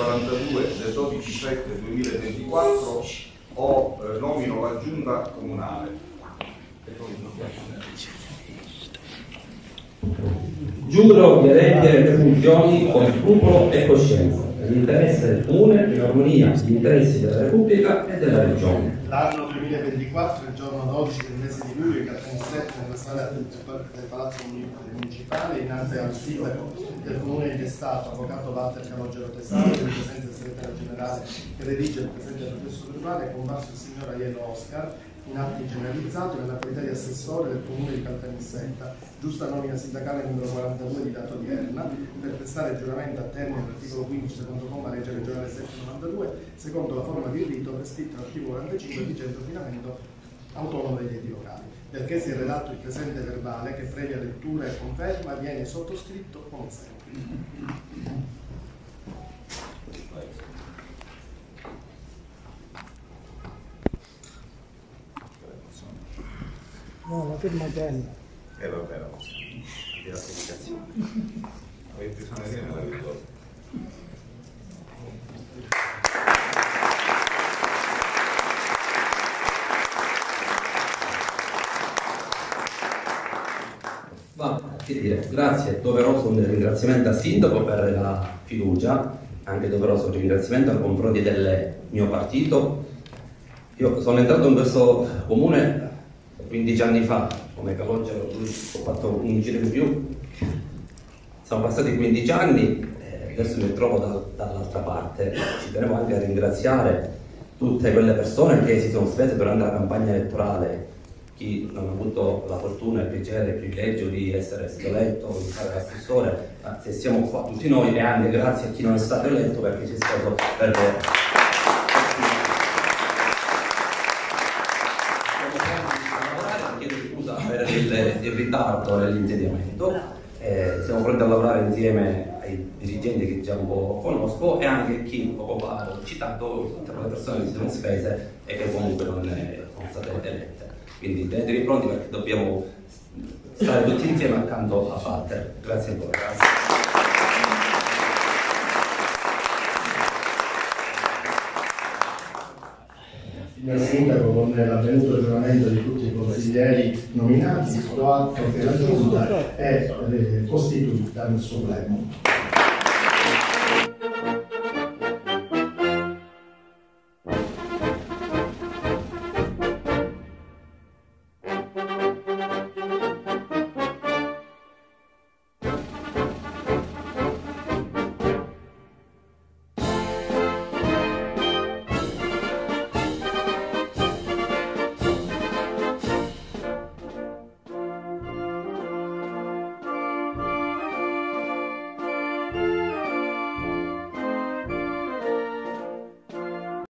42 del 12-7-2024 o eh, nomino la giunta comunale. Giuro di adempiere le funzioni con scrupolo e coscienza, nell'interesse del Comune, in armonia con gli interessi della Repubblica e della Regione. L'anno 2024, il giorno 12 del mese di luglio, in Catania 7, nella sala del, Palazzo Municipale, innanzi al sindaco del Comune di Stato, avvocato Walter Calogero Tesaro, in presenza del segretario generale che redige il presente processo verbale, è comparso il signor Aiello Oscar, in atti generalizzati nella qualità di assessore del comune di Caltanissetta, giusta nomina sindacale numero 42 di dato odierna, per prestare giuramento a termine dell'articolo 15 secondo comma legge regionale 792, secondo la forma di rito prescritta all'articolo 45 vigente ordinamento autonomo degli enti locali. Perché si è redatto il presente verbale che previa lettura e conferma viene sottoscritto come segue. No, la firma Ken. E eh, vabbè, no. Di ratificazione. Avete bisogno di la ricordo. Va, che dire, grazie, doveroso un ringraziamento al sindaco per la fiducia, anche doveroso un ringraziamento nei confronti del mio partito. Io sono entrato in questo comune 15 anni fa, come Calogero, ho fatto un giro in più, sono passati 15 anni e adesso mi trovo da, dall'altra parte. Ci tenevo anche a ringraziare tutte quelle persone che si sono spese durante la campagna elettorale, chi non ha avuto la fortuna, il piacere, il privilegio di essere stato eletto, di fare l'assessore, se siamo qua tutti noi e anche grazie a chi non è stato eletto perché c'è stato per il ritardo nell'insediamento. Eh, siamo pronti a lavorare insieme ai dirigenti che già un po' conosco e anche chi poco fa ho citato, tutte le persone che si sono spese e che comunque non sono state elette. Quindi tenetevi pronti perché dobbiamo stare tutti insieme accanto a Fatter. Grazie ancora. Grazie. Signor Sindaco, con l'avvenuto giuramento di tutti i consiglieri nominati, do atto che la Giunta è eh, costituita nel suo plenum.